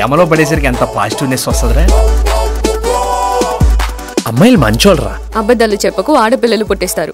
ప్రేమలో పడేసరికి ఎంత పాజిటివ్నెస్ వస్తుందిరా? అమ్మాయిలు మంచోళ్ళరా. అబద్ధాలు చెప్పకు ఆడపిల్లలు పుట్టేస్తారు.